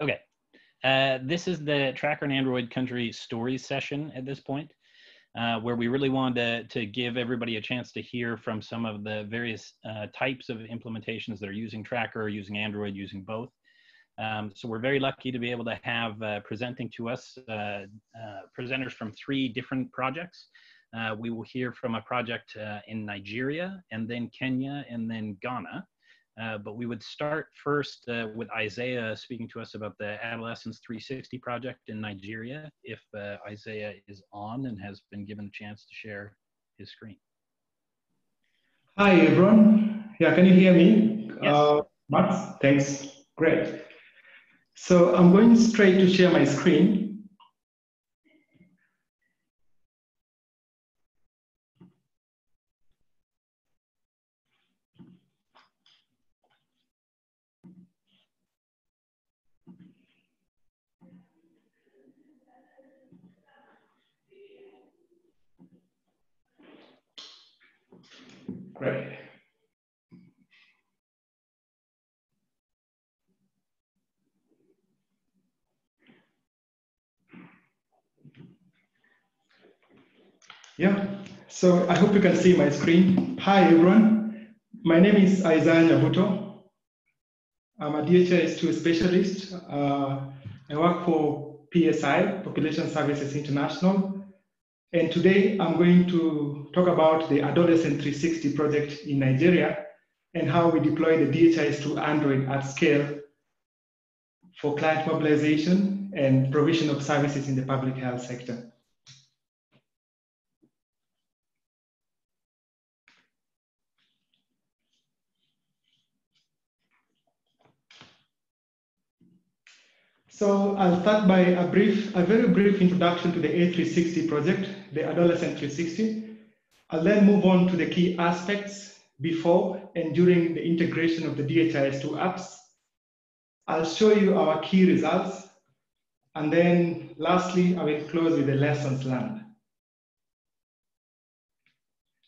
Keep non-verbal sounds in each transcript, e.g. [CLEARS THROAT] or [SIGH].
Okay. Uh, this is the Tracker and Android Country Stories session at this point, uh, where we really wanted to, to give everybody a chance to hear from some of the various uh, types of implementations that are using Tracker, using Android, using both. Um, so we're very lucky to be able to have uh, presenting to us uh, uh, presenters from three different projects. we will hear from a project in Nigeria, and then Kenya, and then Ghana. Uh, but we would start first uh, with Isaiah speaking to us about the Adolescence 360 project in Nigeria, if uh, Isaiah is on and has been given a chance to share his screen. Hi, everyone. Yeah, can you hear me? Yes. Uh, Max, thanks. Great. So I'm going straight to share my screen. Great. Yeah, so I hope you can see my screen. Hi, everyone. My name is Isaiah Nyabuto. I'm a DHIS2 specialist. Uh, I work for PSI, Population Services International. And today I'm going to talk about the Adolescent 360 project in Nigeria and how we deploy the DHIS2 Android at scale for client mobilization and provision of services in the public health sector. So I'll start by a brief, a very brief introduction to the A360 project, the Adolescent 360. I'll then move on to the key aspects before and during the integration of the DHIS2 apps. I'll show you our key results. And then lastly, I will close with the lessons learned.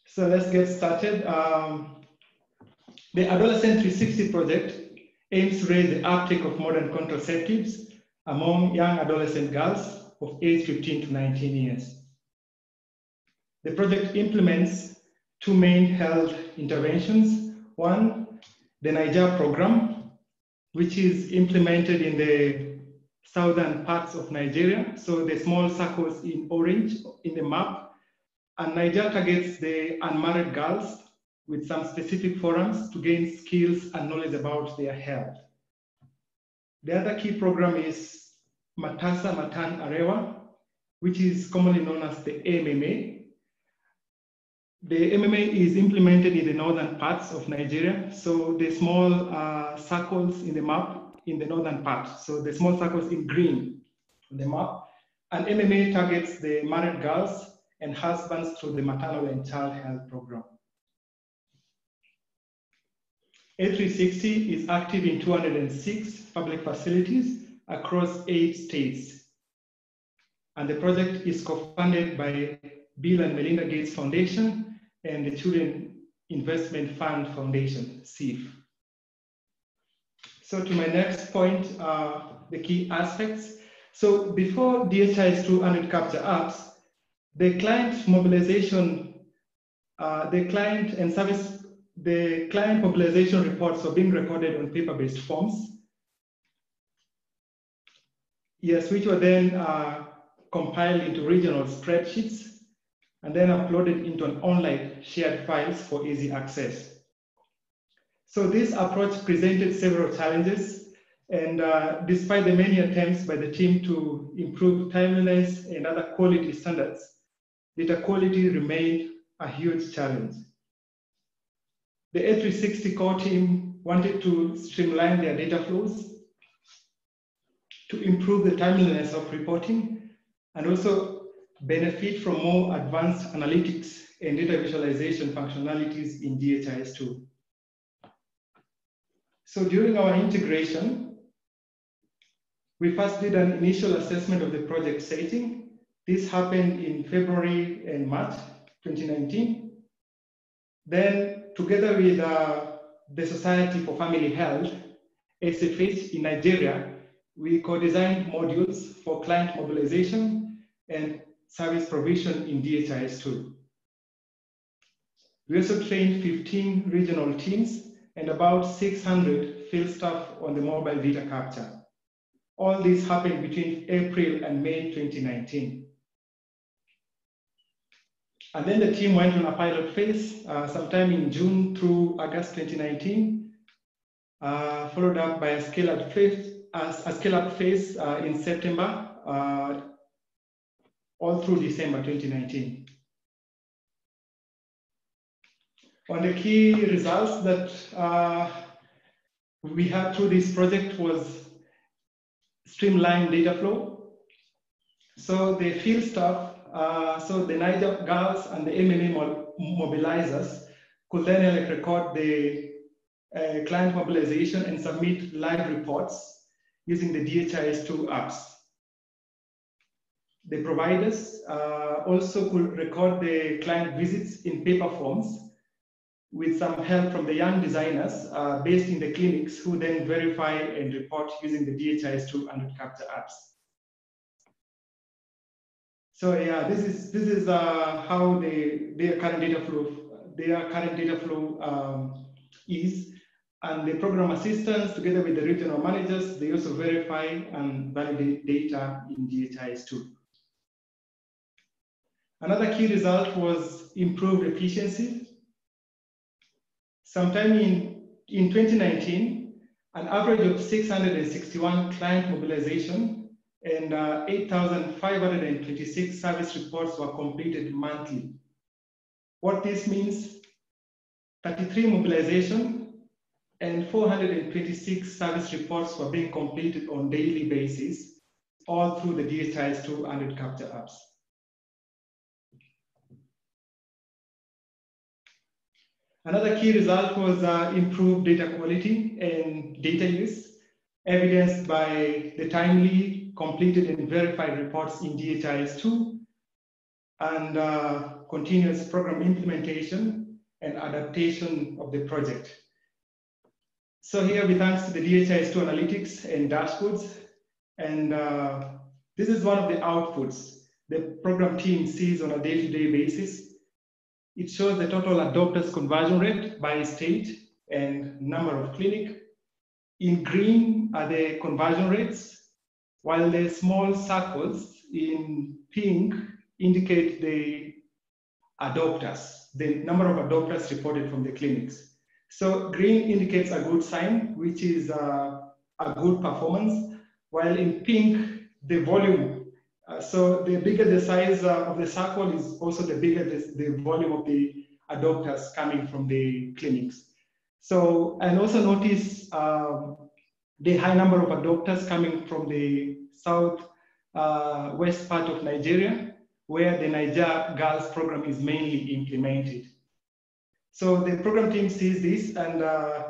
So let's get started. Um, the Adolescent 360 project aims to raise the uptake of modern contraceptives among young adolescent girls of age 15 to 19 years. The project implements two main health interventions. One, the 9ja program, which is implemented in the southern parts of Nigeria. So the small circles in orange in the map. And 9ja targets the unmarried girls with some specific forums to gain skills and knowledge about their health. The other key program is Matasa Matan Arewa, which is commonly known as the MMA. The MMA is implemented in the northern parts of Nigeria. So the small uh, circles in the map in the northern part. So the small circles in green on the map. And MMA targets the married girls and husbands through the maternal and child health program. A360 is active in 206 public facilities across eight states. And the project is co-funded by Bill and Melinda Gates Foundation and the Children Investment Fund Foundation, CIFF. So to my next point, uh, the key aspects. So before DHIS2 and capture apps, the client mobilization, uh, the client and service the client mobilization reports are being recorded on paper-based forms. Yes, which were then uh, compiled into regional spreadsheets and then uploaded into an online shared files for easy access. So this approach presented several challenges and uh, despite the many attempts by the team to improve timeliness and other quality standards, data quality remained a huge challenge. The A360 core team wanted to streamline their data flows, to improve the timeliness of reporting, and also benefit from more advanced analytics and data visualization functionalities in DHIS2. So during our integration, we first did an initial assessment of the project setting. This happened in February and March 2019. Then together with uh, the Society for Family Health, SFH in Nigeria, we co-designed modules for client mobilization and service provision in DHIS2. We also trained 15 regional teams and about 600 field staff on the mobile data capture. All this happened between April and May 2019. And then the team went on a pilot phase uh, sometime in June through August 2019, uh, followed up by a scale-up phase, a scale-up phase uh, in September, uh, all through December 2019. One of the key results that uh, we had through this project was streamlined data flow. So the field staff, uh, so the 9ja girls and the MMA mobilizers could then record the uh, client mobilization and submit live reports using the DHIS2 apps. The providers uh, also could record the client visits in paper forms with some help from the young designers uh, based in the clinics who then verify and report using the DHIS2 and capture apps. So yeah, this is this is uh, how the their current data flow their current data flow um, is, and the program assistants together with the regional managers. They also verify and validate data in DHIS2. Another key result was improved efficiency. Sometime in, in 2019, an average of 661 client mobilization and uh, 8,526 service reports were completed monthly. What this means, 33 mobilization and 426 service reports were being completed on daily basis, all through the DHIS 200 capture apps. Another key result was uh, improved data quality and data use, evidenced by the timely completed and verified reports in DHIS2 and uh, continuous program implementation and adaptation of the project. So here we thanks to the DHIS2 analytics and dashboards. And uh, this is one of the outputs the program team sees on a day-to-day -day basis it shows the total adopters conversion rate by state and number of clinic. In green are the conversion rates, while the small circles in pink indicate the adopters, the number of adopters reported from the clinics. So green indicates a good sign, which is uh, a good performance, while in pink, the volume uh, so the bigger the size uh, of the circle is also the bigger the, the volume of the adopters coming from the clinics. So, and also notice um, the high number of adopters coming from the south uh, west part of Nigeria, where the 9ja Girls program is mainly implemented. So the program team sees this and uh,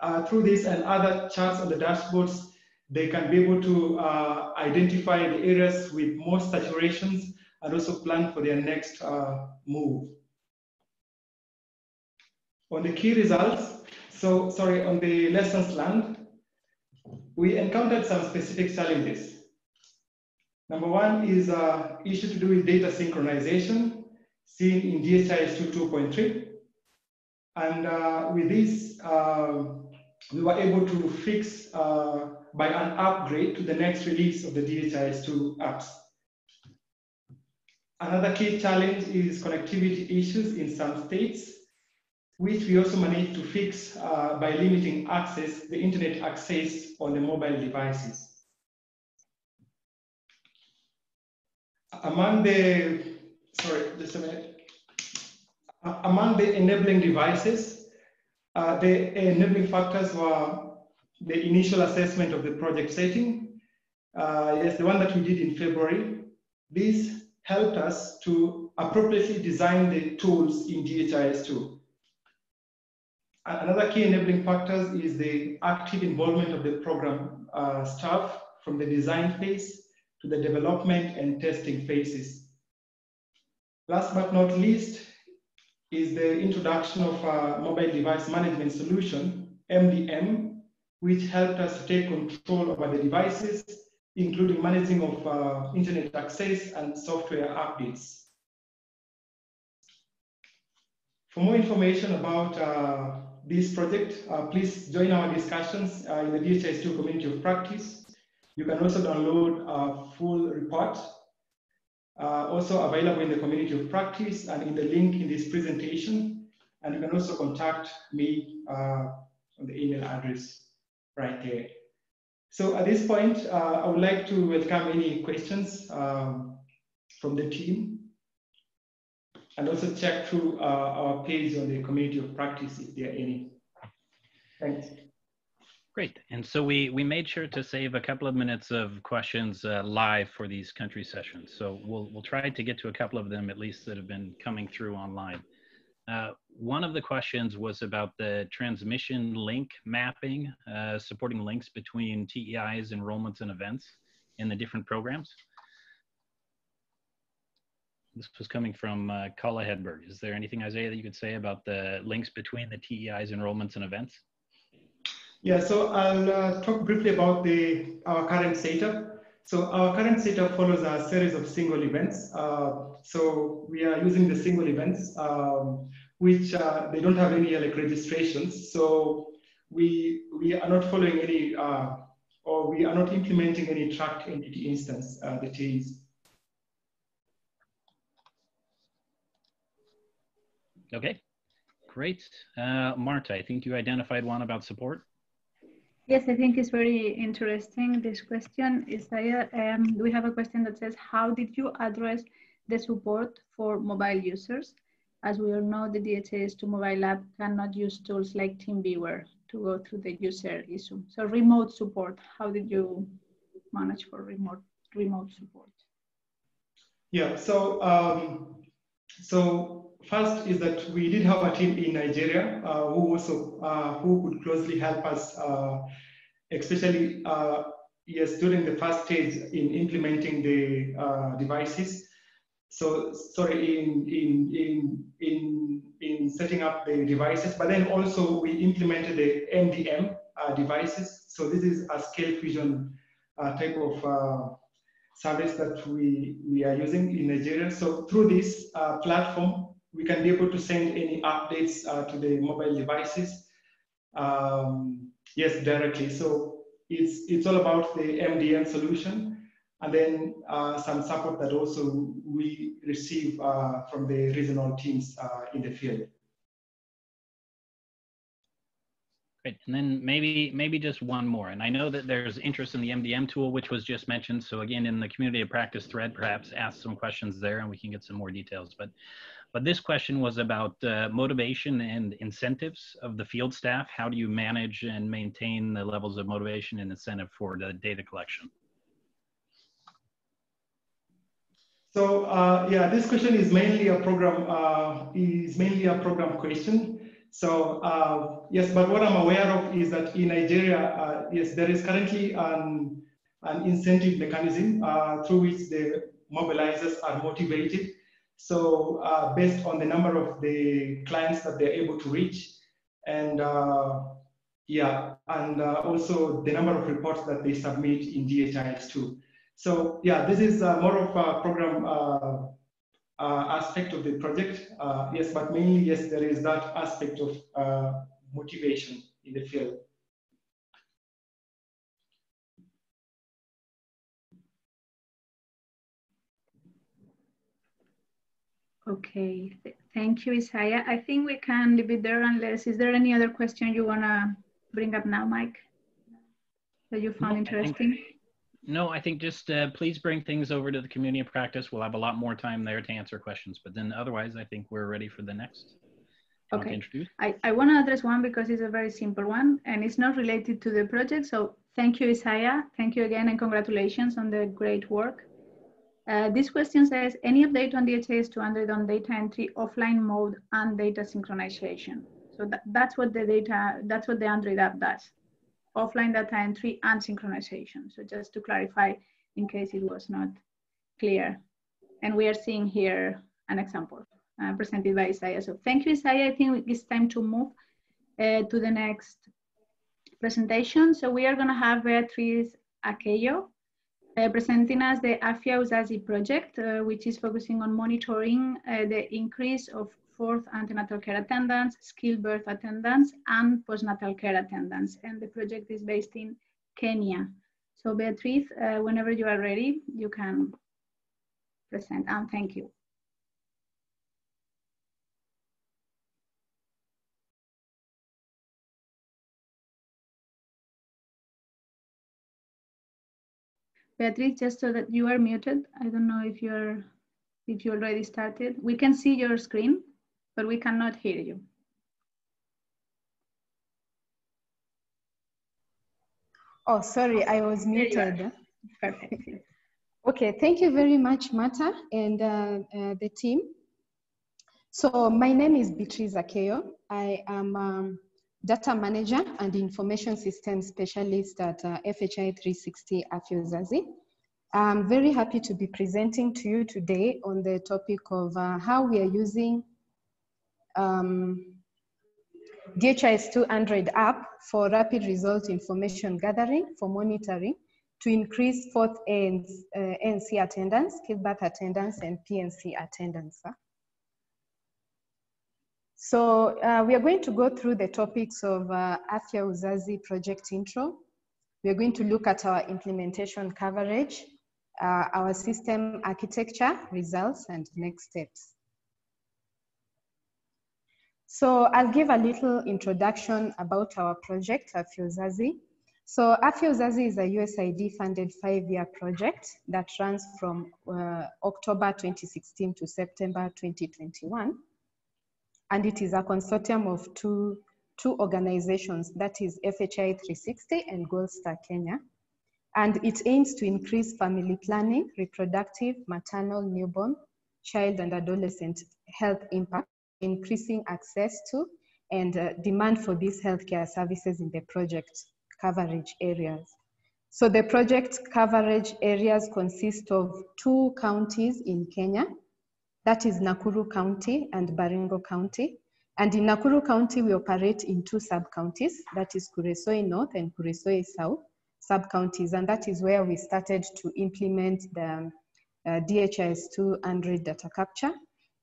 uh, through this and other charts on the dashboards, they can be able to uh, identify the areas with most saturations and also plan for their next uh, move. On the key results, so sorry, on the lessons learned, we encountered some specific challenges. Number one is uh, issue to do with data synchronization, seen in DHIS2 2.3. And uh, with this, uh, we were able to fix uh, by an upgrade to the next release of the DHIS2 apps. Another key challenge is connectivity issues in some states, which we also managed to fix uh, by limiting access, the internet access on the mobile devices. Among the, sorry, just a minute. Among the enabling devices, uh, the enabling factors were the initial assessment of the project setting. Uh, yes, the one that we did in February. This helped us to appropriately design the tools in DHIS2. Another key enabling factors is the active involvement of the program uh, staff from the design phase to the development and testing phases. Last but not least is the introduction of a mobile device management solution, MDM, which helped us to take control over the devices, including managing of uh, internet access and software updates. For more information about uh, this project, uh, please join our discussions uh, in the DHIS2 community of practice. You can also download a full report, uh, also available in the community of practice and in the link in this presentation. And you can also contact me uh, on the email address right there. So at this point, uh, I would like to welcome any questions um, from the team and also check through uh, our page on the community of practice if there are any. Thanks. Great. And so we, we made sure to save a couple of minutes of questions uh, live for these country sessions. So we'll, we'll try to get to a couple of them at least that have been coming through online. Uh, one of the questions was about the transmission link mapping, uh, supporting links between TEIs, enrollments, and events in the different programs. This was coming from uh, Kala Hedberg. Is there anything, Isaiah, that you could say about the links between the TEIs, enrollments, and events? Yeah, so I'll uh, talk briefly about the our current setup. So our current setup follows a series of single events. Uh, so we are using the single events, um, which uh, they don't have any like registrations. So we we are not following any uh, or we are not implementing any tracked entity instance uh, that Okay, great. Uh, Marta, I think you identified one about support. Yes, I think it's very interesting. This question is um, we have a question that says, how did you address the support for mobile users? As we all know, the DHIS2 mobile app cannot use tools like TeamViewer to go through the user issue. So remote support, how did you manage for remote remote support? Yeah, so um, so First is that we did have a team in Nigeria uh, who also uh, who could closely help us, uh, especially uh, yes during the first stage in implementing the uh, devices. So sorry in in in in in setting up the devices, but then also we implemented the MDM uh, devices. So this is a Scalefusion type of service that we we are using in Nigeria. So through this platform, we can be able to send any updates uh, to the mobile devices. Um, yes, directly. So it's it's all about the MDM solution, and then uh, some support that also we receive uh, from the regional teams uh, in the field. And then maybe maybe just one more. And I know that there's interest in the MDM tool, which was just mentioned. So again, in the community of practice thread, perhaps ask some questions there, and we can get some more details. But but this question was about uh, motivation and incentives of the field staff. How do you manage and maintain the levels of motivation and incentive for the data collection? So uh, yeah, this question is mainly a program uh, is mainly a program question. So uh, yes, but what I'm aware of is that in Nigeria, uh, yes, there is currently an, an incentive mechanism uh, through which the mobilizers are motivated so uh, based on the number of the clients that they're able to reach, and uh, yeah, and also the number of reports that they submit in DHIS2. So yeah, this is more of a program Uh, aspect of the project. Uh, yes, but mainly yes, there is that aspect of uh, motivation in the field. Okay, thank you, Isaiah. I think we can leave it there unless, is there any other question you wanna bring up now, Mike? That you found no, interesting? No, I think just uh, please bring things over to the community of practice. We'll have a lot more time there to answer questions, but then otherwise I think we're ready for the next. Okay, I, I wanna address one because it's a very simple one and it's not related to the project. So thank you, Isaiah. Thank you again and congratulations on the great work. Uh, this question says, any update on DHIS2 Android data entry, offline mode, and data synchronization. So that, that's what the data, that's what the Android app does. Offline data entry and synchronization. So just to clarify, in case it was not clear. And we are seeing here an example uh, presented by Isaiah. So thank you, Isaiah. I think it's time to move uh, to the next presentation. So we are going to have Beatriz Akeyo uh, presenting us the Afya Uzazi project, uh, which is focusing on monitoring uh, the increase of fourth antenatal care attendants, skilled birth attendants, and postnatal care attendants. And the project is based in Kenya. So Beatriz, uh, whenever you are ready, you can present, and thank you. Beatriz, just so that you are muted. I don't know if you're if you already started. We can see your screen, but we cannot hear you. Oh, sorry, I was muted. Perfect. okay, thank you very much, Mata, and uh, uh, the team. So my name is Beatriz Akeyo. I am um, data manager and information system specialist at uh, FHI 360 Afya Uzazi. I'm very happy to be presenting to you today on the topic of uh, how we are using um, DHIS2 Android app for rapid result information gathering for monitoring to increase fourth ANC, uh, ANC attendance, birth attendance, and PNC attendance. So uh, we are going to go through the topics of uh, Afya Uzazi project intro. We are going to look at our implementation coverage, uh, our system architecture, results, and next steps. So I'll give a little introduction about our project, Afya. So Afya is a USAID funded five-year project that runs from uh, October 2016 to September 2021 and it is a consortium of two, two organizations, that is FHI 360 and Gold Star Kenya. And it aims to increase family planning, reproductive, maternal, newborn, child and adolescent health impact, increasing access to and uh, demand for these healthcare services in the project coverage areas. So the project coverage areas consist of two counties in Kenya, that is Nakuru County and Baringo County. And in Nakuru County, we operate in two sub-counties, that is Kuresoi North and Kuresoi South sub-counties. And that is where we started to implement the uh, DHIS2 Android data capture.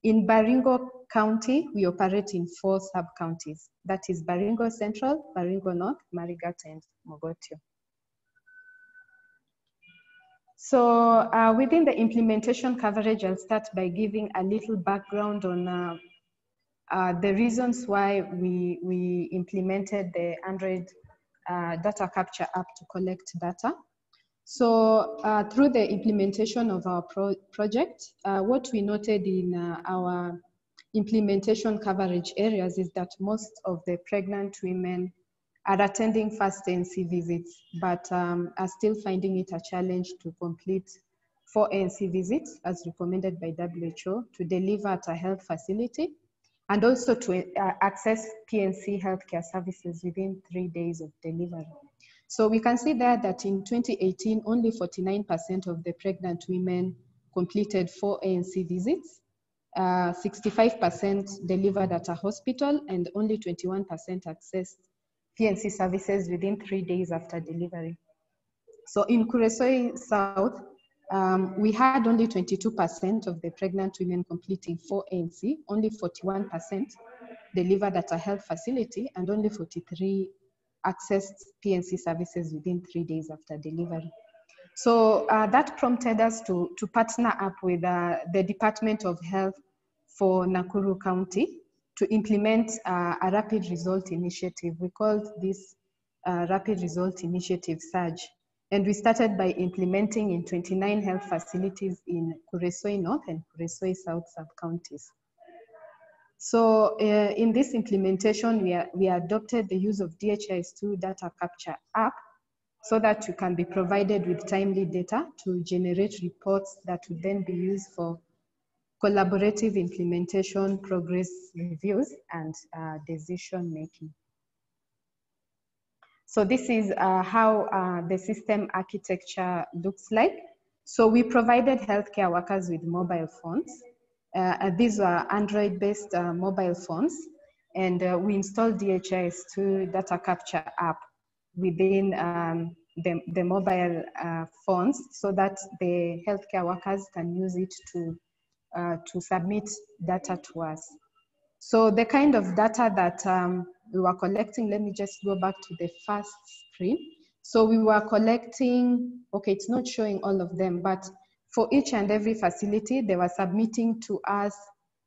In Baringo County, we operate in four sub-counties. That is Baringo Central, Baringo North, Marigat, and Mogotio. So uh, within the implementation coverage, I'll start by giving a little background on uh, uh, the reasons why we, we implemented the Android uh, data capture app to collect data. So uh, through the implementation of our pro project, uh, what we noted in our implementation coverage areas is that most of the pregnant women are attending first ANC visits, but um, are still finding it a challenge to complete four ANC visits as recommended by WHO to deliver at a health facility and also to uh, access PNC healthcare services within three days of delivery. So we can see there that in 2018, only 49% of the pregnant women completed four ANC visits, 65% uh, delivered at a hospital, and only 21% accessed PNC services within three days after delivery. So in Kuresoi South, um, we had only 22% of the pregnant women completing 4 ANC, only 41% delivered at a health facility, and only 43 accessed PNC services within three days after delivery. So uh, that prompted us to, to partner up with uh, the Department of Health for Nakuru County to implement uh, a rapid result initiative. We called this uh, rapid result initiative SURGE. And we started by implementing in 29 health facilities in Kuresoi North and Kuresoi South sub-counties. So uh, in this implementation, we, are, we adopted the use of DHIS2 data capture app so that you can be provided with timely data to generate reports that would then be used for collaborative implementation, progress reviews, and uh, decision making. So this is uh, how uh, the system architecture looks like. So we provided healthcare workers with mobile phones. Uh, these are Android-based uh, mobile phones, and uh, we installed DHIS2 data capture app. within um, the, the mobile uh, phones so that the healthcare workers can use it to, uh, to submit data to us. So the kind of data that um, we were collecting, let me just go back to the first screen. So we were collecting, okay, it's not showing all of them, but for each and every facility, they were submitting to us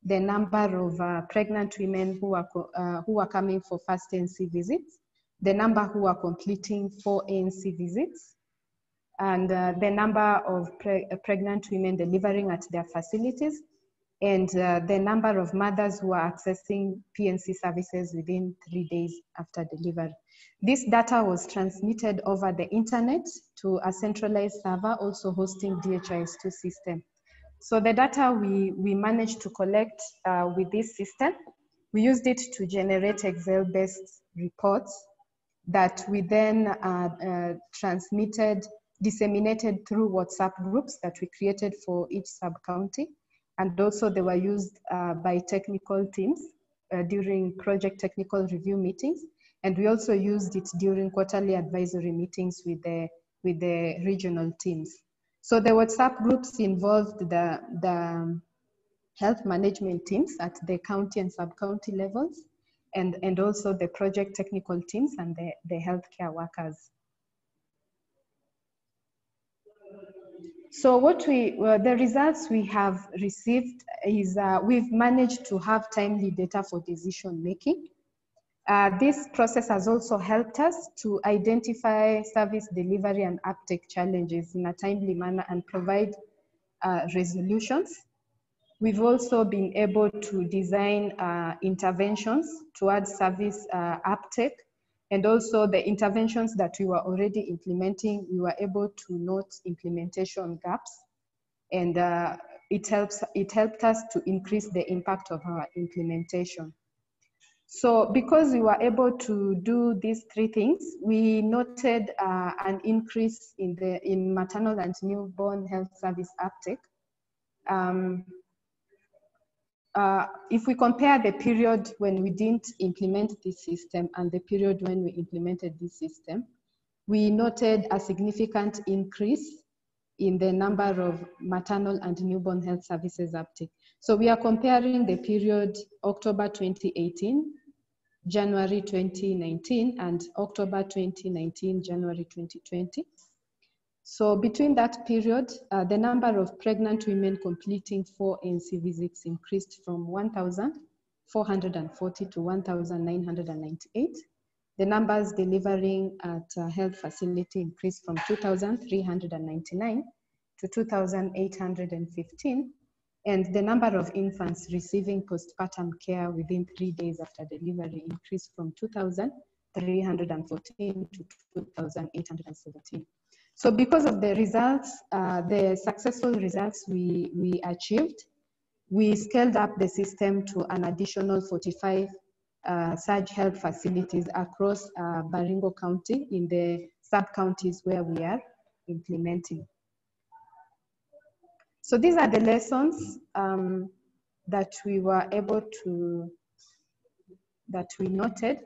the number of uh, pregnant women who are, uh, who are coming for first ANC visits, the number who are completing four ANC visits, and uh, the number of pre pregnant women delivering at their facilities, and uh, the number of mothers who are accessing PNC services within three days after delivery. This data was transmitted over the internet to a centralized server, also hosting DHIS2 system. So the data we, we managed to collect uh, with this system, we used it to generate Excel-based reports that we then uh, uh, transmitted, disseminated through WhatsApp groups that we created for each sub-county. And also they were used uh, by technical teams uh, during project technical review meetings. And we also used it during quarterly advisory meetings with the, with the regional teams. So the WhatsApp groups involved the, the health management teams at the county and sub-county levels, and, and also the project technical teams and the, the healthcare workers. So what we, well, the results we have received is uh, we've managed to have timely data for decision making. Uh, this process has also helped us to identify service delivery and uptake challenges in a timely manner and provide uh, resolutions. We've also been able to design uh, interventions towards service uh, uptake and also the interventions that we were already implementing, we were able to note implementation gaps and uh, it, helps, it helped us to increase the impact of our implementation. So because we were able to do these three things, we noted uh, an increase in the in maternal and newborn health service uptake. Um, uh, if we compare the period when we didn't implement this system and the period when we implemented this system, we noted a significant increase in the number of maternal and newborn health services uptake. So we are comparing the period October 2018, January 2019, and October 2019, January 2020. So between that period, uh, the number of pregnant women completing four ANC visits increased from 1,440 to 1,998. The numbers delivering at a health facility increased from 2,399 to 2,815. And the number of infants receiving postpartum care within three days after delivery increased from 2,314 to 2,817. So because of the results, uh, the successful results we, we achieved, we scaled up the system to an additional 45 uh, Surge Health facilities across uh, Baringo County in the sub-counties where we are implementing. So these are the lessons um, that we were able to, that we noted.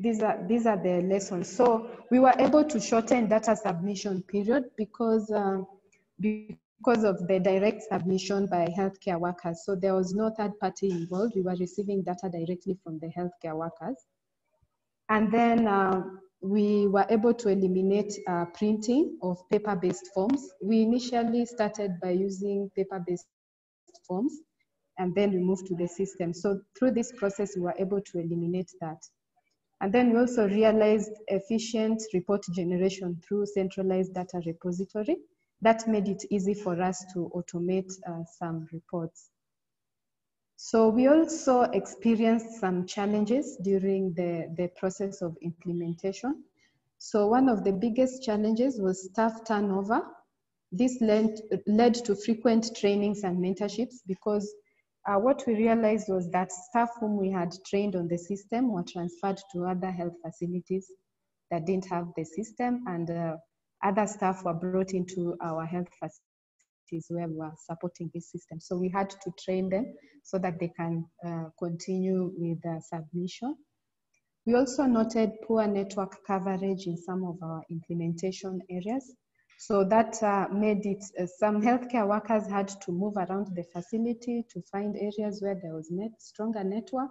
These are, these are the lessons. So we were able to shorten data submission period because, uh, because of the direct submission by healthcare workers. So there was no third party involved. We were receiving data directly from the healthcare workers. And then uh, we were able to eliminate uh, printing of paper-based forms. We initially started by using paper-based forms, and then we moved to the system. So through this process, we were able to eliminate that. And then we also realized efficient report generation through centralized data repository. That made it easy for us to automate uh, some reports. So we also experienced some challenges during the, the process of implementation. So one of the biggest challenges was staff turnover. This led, led to frequent trainings and mentorships because uh, what we realized was that staff whom we had trained on the system were transferred to other health facilities that didn't have the system and uh, other staff were brought into our health facilities where we were supporting this system. So we had to train them so that they can uh, continue with the submission. We also noted poor network coverage in some of our implementation areas. So that uh, made it, uh, some healthcare workers had to move around the facility to find areas where there was net, stronger network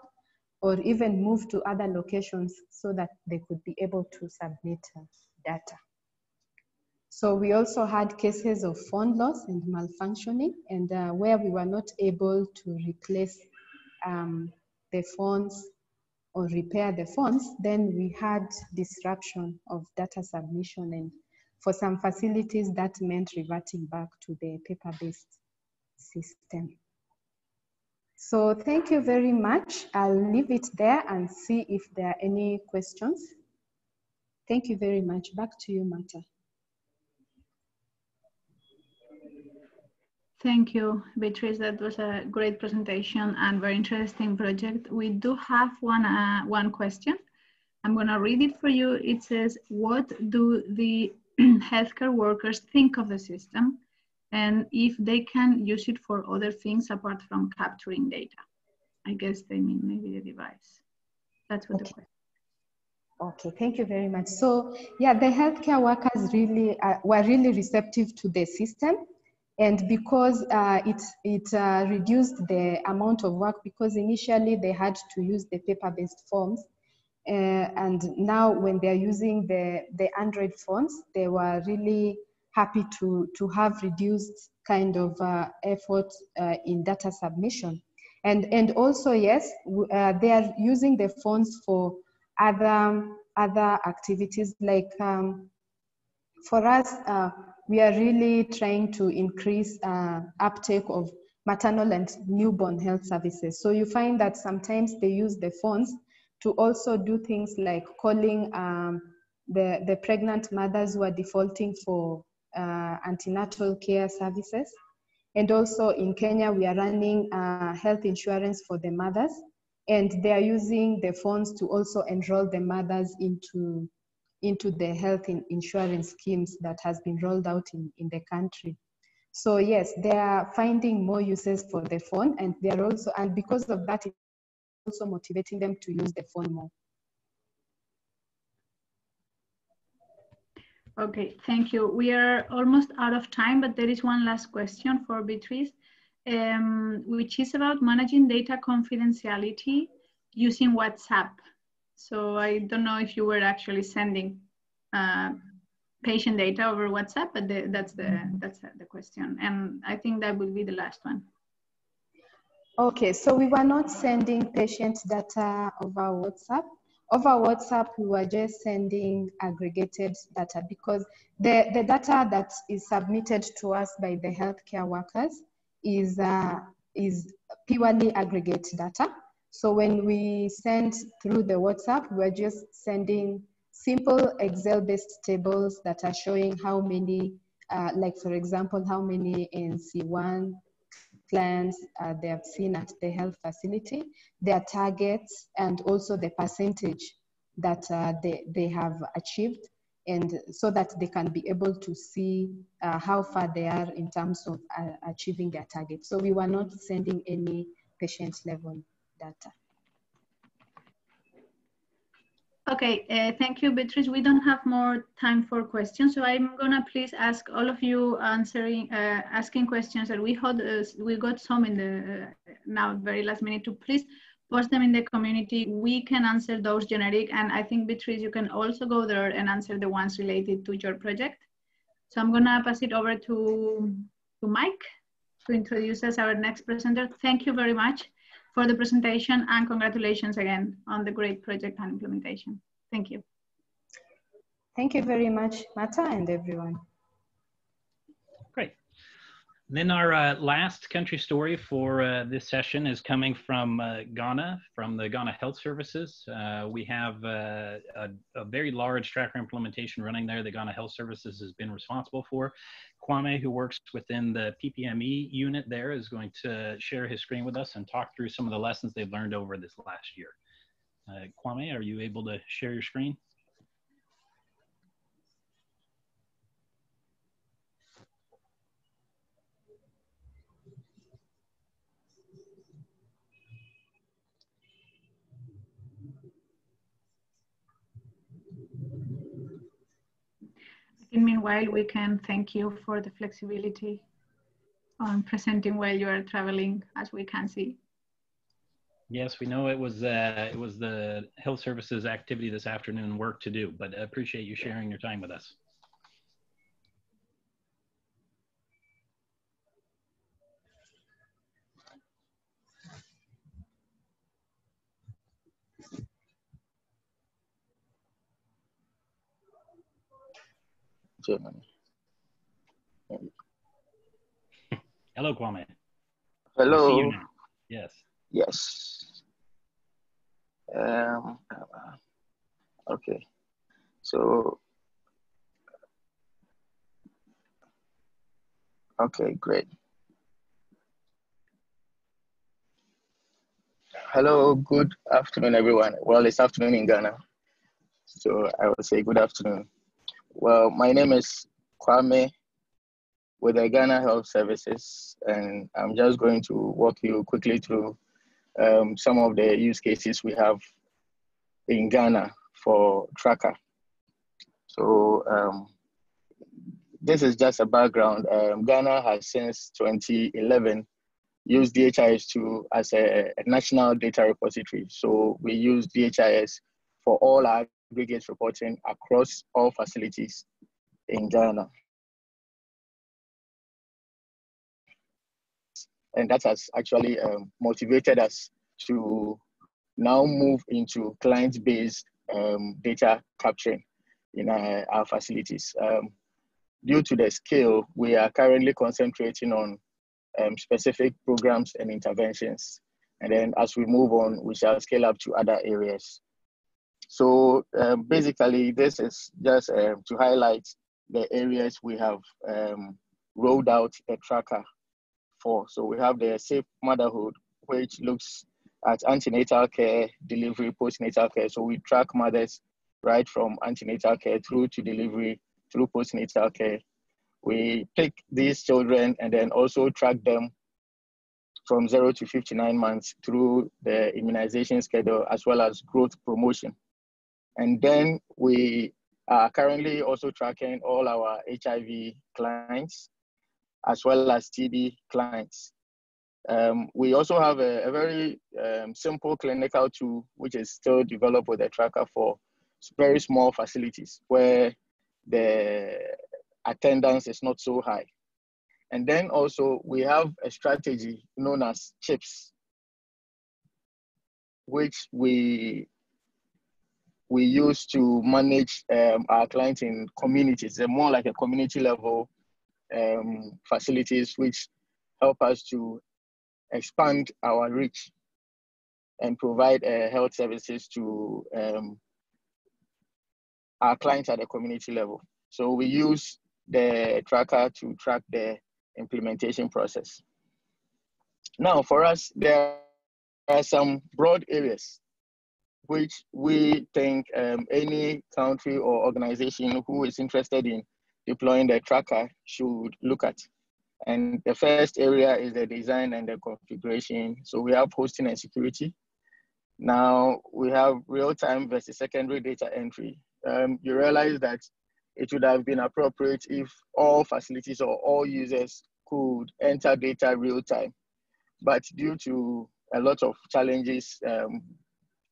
or even move to other locations so that they could be able to submit uh, data. So we also had cases of phone loss and malfunctioning and uh, where we were not able to replace um, the phones or repair the phones, then we had disruption of data submission and for some facilities that meant reverting back to the paper-based system. So thank you very much. I'll leave it there and see if there are any questions. Thank you very much. Back to you, Marta. Thank you, Beatrice. That was a great presentation and very interesting project. We do have one, uh, one question. I'm gonna read it for you. It says, what do the [CLEARS THROAT] healthcare workers think of the system? and if they can use it for other things apart from capturing data. I guess they mean maybe the device. That's what okay. the question. Okay, thank you very much. So yeah, the healthcare workers really uh, were really receptive to the system. And because uh, it, it uh, reduced the amount of work, because initially they had to use the paper-based forms, uh, and now when they're using the, the Android phones, they were really happy to, to have reduced kind of uh, effort uh, in data submission. And, and also, yes, uh, they are using the phones for other, other activities like um, for us, uh, we are really trying to increase uh, uptake of maternal and newborn health services. So you find that sometimes they use the phones to also do things like calling um, the, the pregnant mothers who are defaulting for uh, antenatal care services. And also in Kenya, we are running uh, health insurance for the mothers. And they are using the funds to also enroll the mothers into, into the health in insurance schemes that has been rolled out in, in the country. So yes, they are finding more uses for the phone and they are also, and because of that, it's also motivating them to use the phone more. Okay, thank you. We are almost out of time, but there is one last question for Beatrice, um, which is about managing data confidentiality using WhatsApp. So I don't know if you were actually sending uh, patient data over WhatsApp, but the, that's the that's the question, and I think that will be the last one. Okay, so we were not sending patient data over WhatsApp, over WhatsApp, we were just sending aggregated data because the, the data that is submitted to us by the healthcare workers is, uh, is purely aggregate data. So when we send through the WhatsApp, we're just sending simple Excel-based tables that are showing how many, uh, like for example, how many ANC1 clients uh, they have seen at the health facility, their targets, and also the percentage that uh, they, they have achieved, and so that they can be able to see uh, how far they are in terms of uh, achieving their target. So we were not sending any patient level data. Okay, uh, thank you, Beatrice. We don't have more time for questions, so I'm gonna please ask all of you answering, uh, asking questions that we had. Uh, we got some in the uh, now very last minute to please post them in the community. We can answer those generic, and I think Beatrice, you can also go there and answer the ones related to your project. So I'm gonna pass it over to to Mike to introduce us our next presenter. Thank you very much for the presentation and congratulations again on the great project and implementation. Thank you. Thank you very much, Mata and everyone. Great. then our uh, last country story for uh, this session is coming from uh, Ghana, from the Ghana Health Services. Uh, we have uh, a, a, very large tracker implementation running there that Ghana Health Services has been responsible for. Kwame, who works within the PPME unit there, is going to share his screen with us and talk through some of the lessons they've learned over this last year. Uh, Kwame, are you able to share your screen? In meanwhile, we can thank you for the flexibility on presenting while you are traveling, as we can see. Yes, we know it was uh, it was the health services activity this afternoon work to do, but appreciate you sharing your time with us. Germany. Hello, Kwame. Hello. Yes. Yes. Um, okay. So, okay, great. Hello, good afternoon, everyone. Well, it's afternoon in Ghana. So I will say good afternoon. Well, my name is Kwame with the Ghana Health Services, and I'm just going to walk you quickly through um, some of the use cases we have in Ghana for Tracker. So um, this is just a background. Um, Ghana has since 2011 used DHIS2 as a, a national data repository. So we use DHIS for all our aggregate reporting across all facilities in Ghana. And that has actually um, motivated us to now move into client-based um, data capturing in our, our facilities. Um, due to the scale, we are currently concentrating on um, specific programs and interventions. And then as we move on, we shall scale up to other areas. So um, basically, this is just uh, to highlight the areas we have um, rolled out a tracker for. So we have the Safe Motherhood, which looks at antenatal care, delivery, postnatal care. So we track mothers right from antenatal care through to delivery, through postnatal care. We pick these children and then also track them from zero to 59 months through the immunization schedule as well as growth promotion. And then we are currently also tracking all our HIV clients as well as TB clients. Um, we also have a, a very um, simple clinical tool, which is still developed with a tracker for very small facilities where the attendance is not so high. And then also we have a strategy known as CHPS, which we we use to manage um, our clients in communities. They're more like a community level um, facilities, which help us to expand our reach and provide uh, health services to um, our clients at the community level. So we use the tracker to track the implementation process. Now, for us, there are some broad areas which we think um, any country or organization who is interested in deploying the tracker should look at. And the first area is the design and the configuration. So we have hosting and security. Now we have real-time versus secondary data entry. Um, you realize that it would have been appropriate if all facilities or all users could enter data real time. But due to a lot of challenges um,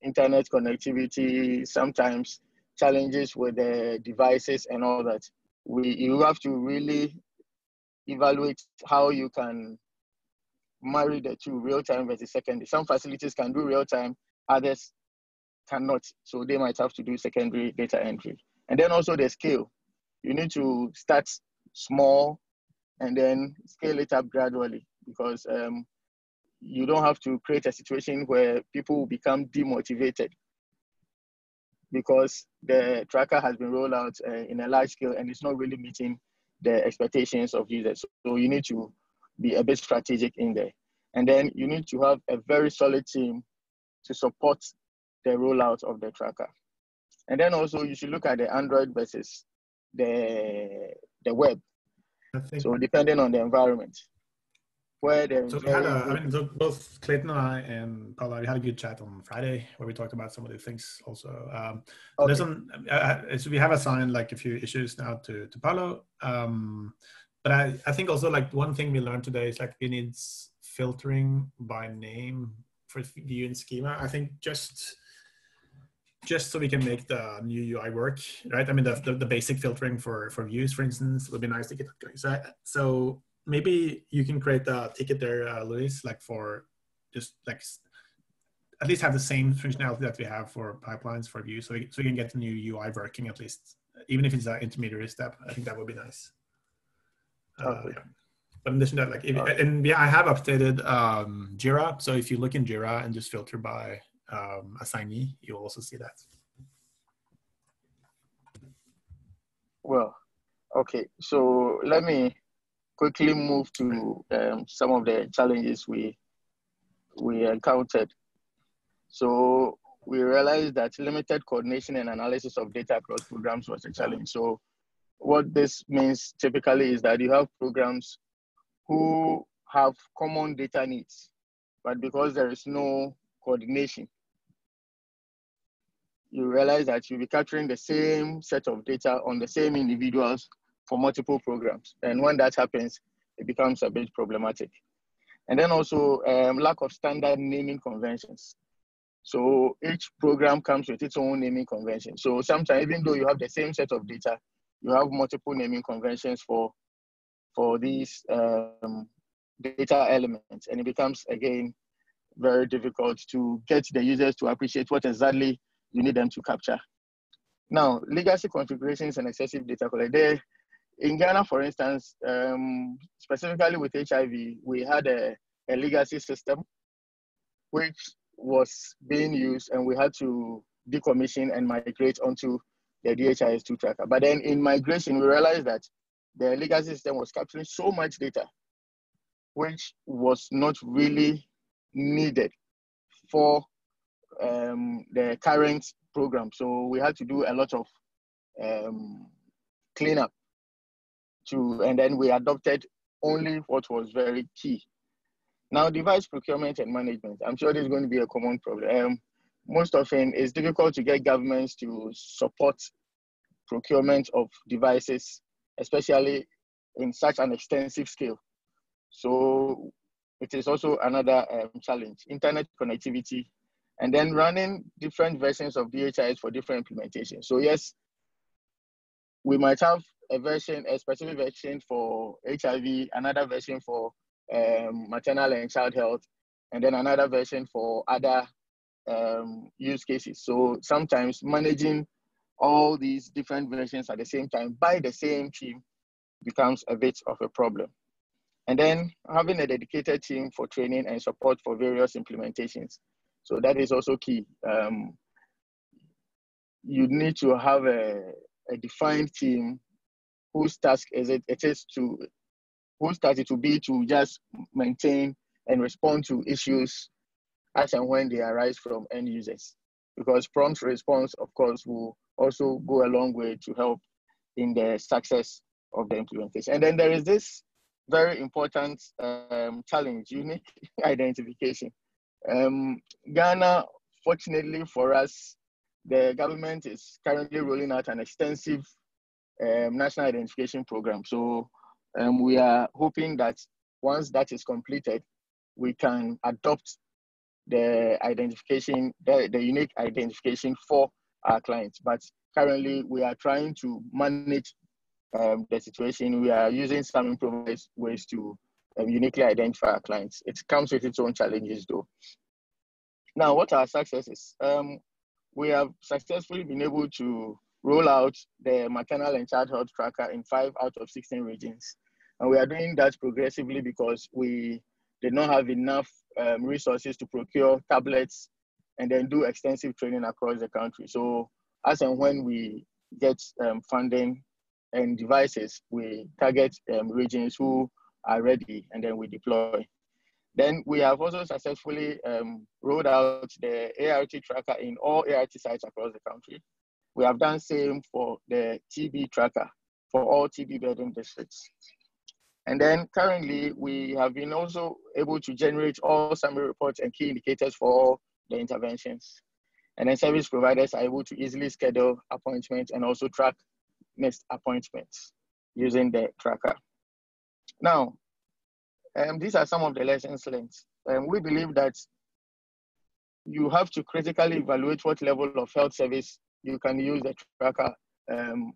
internet connectivity, sometimes challenges with the devices and all that. We, you have to really evaluate how you can marry the two, real time versus secondary. Some facilities can do real time, others cannot. So they might have to do secondary data entry. And then also the scale. You need to start small and then scale it up gradually because um, you don't have to create a situation where people become demotivated because the tracker has been rolled out uh, in a large scale and it's not really meeting the expectations of users. So you need to be a bit strategic in there. And then you need to have a very solid team to support the rollout of the tracker. And then also you should look at the Android versus the, the web. So depending on the environment. There's so we had a, I mean, both Clayton and I and Paula, we had a good chat on Friday where we talked about some of the things also. Um, okay. There's some, uh, so we have assigned like a few issues now to, to Paulo. Um, but I, I think also like one thing we learned today is like we need filtering by name for view and schema. I think just, just so we can make the new UI work, right? I mean, the, the, the basic filtering for, for views, for instance, would be nice to get that going. So, so maybe you can create a ticket there, uh, Luis, like for just like at least have the same functionality that we have for pipelines for views, so we, so we can get the new UI working at least, even if it's an intermediary step. I think that would be nice. Uh, yeah. But in addition to that, like, if, and yeah, I have updated um, Jira. So if you look in Jira and just filter by um, assignee, you'll also see that. Well, okay. So let me quickly move to um, some of the challenges we we encountered. So we realized that limited coordination and analysis of data across programs was a challenge. So what this means typically is that you have programs who have common data needs, but because there is no coordination, you realize that you'll be capturing the same set of data on the same individuals for multiple programs. And when that happens, it becomes a bit problematic. And then also um, lack of standard naming conventions. So each program comes with its own naming convention. So sometimes, even though you have the same set of data, you have multiple naming conventions for for these um, data elements, and it becomes again very difficult to get the users to appreciate what exactly you need them to capture. Now, legacy configurations and excessive data quality in Ghana, for instance, um, specifically with HIV, we had a, a legacy system which was being used and we had to decommission and migrate onto the DHIS2 tracker. But then in migration, we realized that the legacy system was capturing so much data, which was not really needed for um, the current program. So we had to do a lot of um, cleanup to, and then we adopted only what was very key. Now, device procurement and management. I'm sure there's going to be a common problem. Um, most often, it's difficult to get governments to support procurement of devices, especially in such an extensive scale. So it is also another um, challenge, internet connectivity, and then running different versions of DHIS for different implementations. So yes, we might have a version, a specific version for HIV, another version for um, maternal and child health, and then another version for other um, use cases. So sometimes managing all these different versions at the same time by the same team becomes a bit of a problem. And then having a dedicated team for training and support for various implementations. So that is also key. Um, you need to have a, a defined team whose task is it, it is to, whose task it will be to just maintain and respond to issues as and when they arise from end users. Because prompt response, of course, will also go a long way to help in the success of the implementation. And then there is this very important um, challenge, unique [LAUGHS] identification. Um, Ghana, fortunately for us, the government is currently rolling out an extensive um, national identification program. So um, we are hoping that once that is completed, we can adopt the identification, the, the unique identification for our clients. But currently, we are trying to manage um, the situation. We are using some improvised ways to um, uniquely identify our clients. It comes with its own challenges, though. Now, what are successes? Um, we have successfully been able to roll out the maternal and child health tracker in five out of 16 regions. And we are doing that progressively because we did not have enough um, resources to procure tablets and then do extensive training across the country. So as and when we get um, funding and devices, we target um, regions who are ready and then we deploy. Then we have also successfully um, rolled out the ART tracker in all ART sites across the country. We have done same for the TB tracker for all TB burden districts. And then currently, we have been also able to generate all summary reports and key indicators for all the interventions. And then service providers are able to easily schedule appointments and also track missed appointments using the tracker. Now, um, these are some of the lessons learned. Um, we believe that you have to critically evaluate what level of health service you can use the tracker um,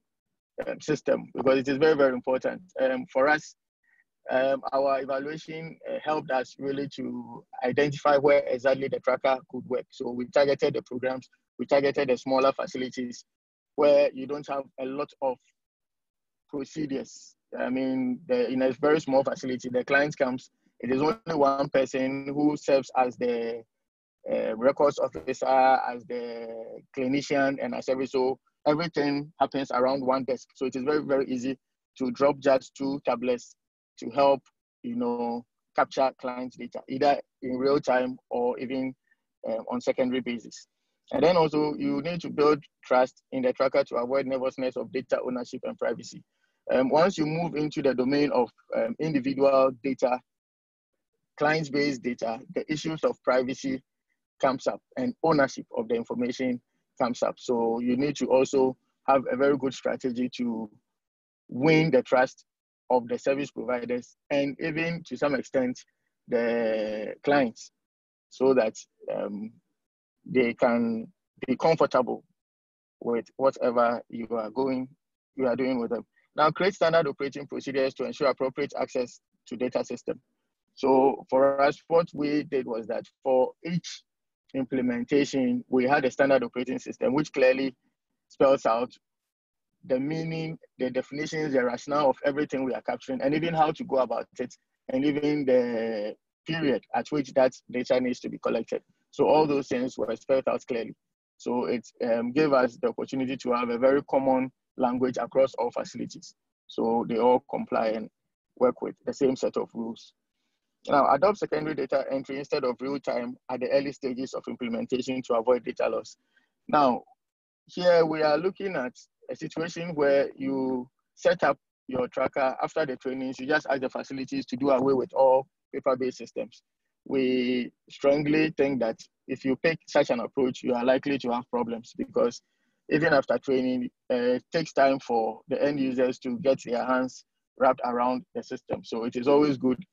um system because it is very, very important. Um, for us, um, our evaluation uh, helped us really to identify where exactly the tracker could work. So we targeted the programs, we targeted the smaller facilities where you don't have a lot of procedures. I mean, the, in a very small facility, the client comes, it is only one person who serves as the uh, records officer, as the clinician, and as every so everything happens around one desk. So it is very, very easy to drop just two tablets to help, you know, capture client data, either in real time or even um, on secondary basis. And then also you need to build trust in the tracker to avoid nervousness of data ownership and privacy. Um, once you move into the domain of um, individual data, client-based data, the issues of privacy comes up and ownership of the information comes up. So you need to also have a very good strategy to win the trust of the service providers and even to some extent the clients so that um, they can be comfortable with whatever you are going you are doing with them now create standard operating procedures to ensure appropriate access to data system so for us what we did was that for each implementation we had a standard operating system which clearly spells out the meaning, the definitions, the rationale of everything we are capturing, and even how to go about it, and even the period at which that data needs to be collected. So all those things were spelled out clearly. So it um, gave us the opportunity to have a very common language across all facilities. So they all comply and work with the same set of rules. Now, adopt secondary data entry instead of real time at the early stages of implementation to avoid data loss. Now, here we are looking at a situation where you set up your tracker after the trainings, you just ask the facilities to do away with all paper-based systems. We strongly think that if you pick such an approach, you are likely to have problems because even after training, uh, it takes time for the end users to get their hands wrapped around the system. So it is always good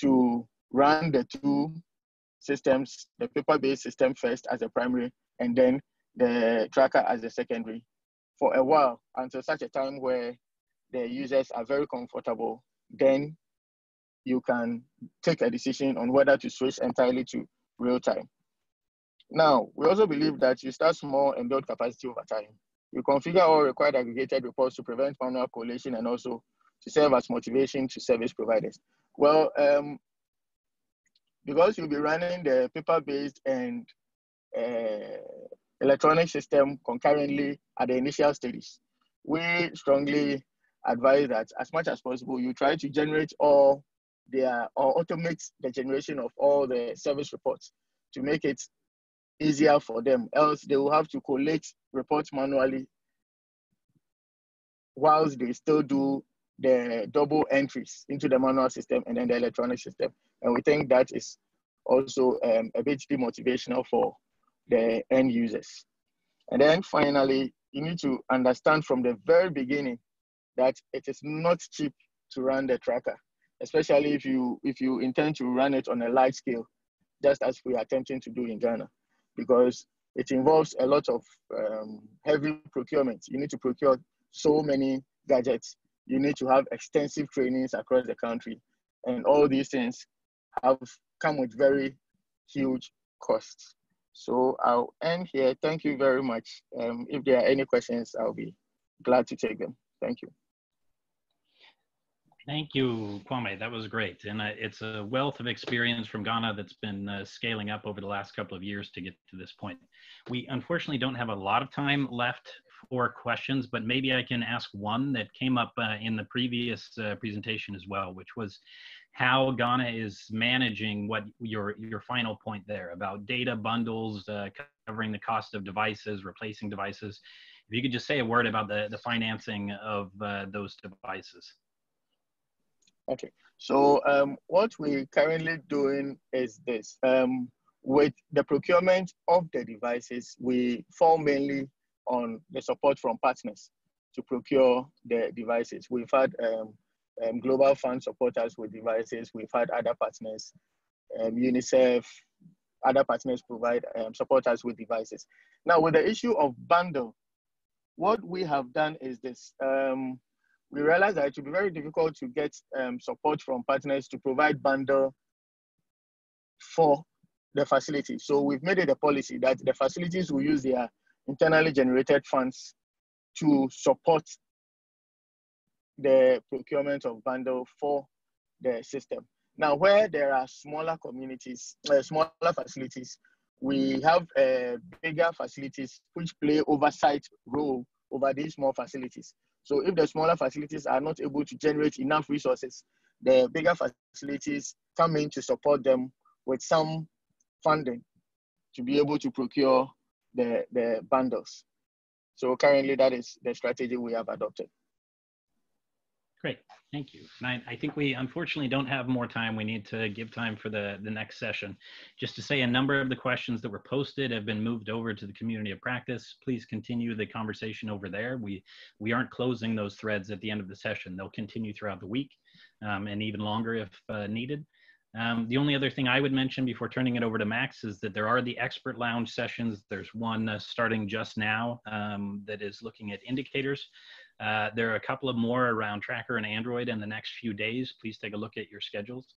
to run the two systems, the paper-based system first as a primary, and then the tracker as a secondary for a while until such a time where the users are very comfortable, then you can take a decision on whether to switch entirely to real time. Now, we also believe that you start small and build capacity over time. You configure all required aggregated reports to prevent manual collation and also to serve as motivation to service providers. Well, um, because you'll be running the paper-based and uh, electronic system concurrently at the initial stages. We strongly advise that as much as possible, you try to generate all their or automate the generation of all the service reports to make it easier for them. Else they will have to collect reports manually whilst they still do the double entries into the manual system and then the electronic system. And we think that is also um, a bit demotivational for the end users. And then finally, you need to understand from the very beginning that it is not cheap to run the tracker, especially if you if you intend to run it on a large scale, just as we are attempting to do in Ghana, because it involves a lot of um, heavy procurement. You need to procure so many gadgets. You need to have extensive trainings across the country, and all these things have come with very huge costs. So I'll end here. Thank you very much. Um, if there are any questions, I'll be glad to take them. Thank you. Thank you, Kwame. That was great. And uh, it's a wealth of experience from Ghana that's been uh, scaling up over the last couple of years to get to this point. We unfortunately don't have a lot of time left for questions, but maybe I can ask one that came up uh, in the previous uh, presentation as well, which was how Ghana is managing what your your final point there about data bundles, uh, covering the cost of devices, replacing devices. If you could just say a word about the, the financing of uh, those devices. Okay, so um, what we're currently doing is this. Um, with the procurement of the devices, we fall mainly on the support from partners to procure the devices. We've had um, um, Global Fund support us with devices. We've had other partners, um, UNICEF, other partners provide um, support us with devices. Now, with the issue of bundle, what we have done is this. Um, we realized that it would be very difficult to get um, support from partners to provide bundle for the facility. So we've made it a policy that the facilities will use their internally generated funds to support the procurement of bundle for the system. Now, where there are smaller communities, uh, smaller facilities, we have uh, bigger facilities which play oversight role over these small facilities. So if the smaller facilities are not able to generate enough resources, the bigger facilities come in to support them with some funding to be able to procure the, the bundles. So currently that is the strategy we have adopted. Great, thank you. And I, I, think we unfortunately don't have more time. We need to give time for the, the next session. Just to say a number of the questions that were posted have been moved over to the community of practice. Please continue the conversation over there. We, we aren't closing those threads at the end of the session. They'll continue throughout the week um, and even longer if uh, needed. Um, the only other thing I would mention before turning it over to Max is that there are the expert lounge sessions. There's one uh, starting just now um, that is looking at indicators. Uh, there are a couple of more around Tracker and Android in the next few days. Please take a look at your schedules.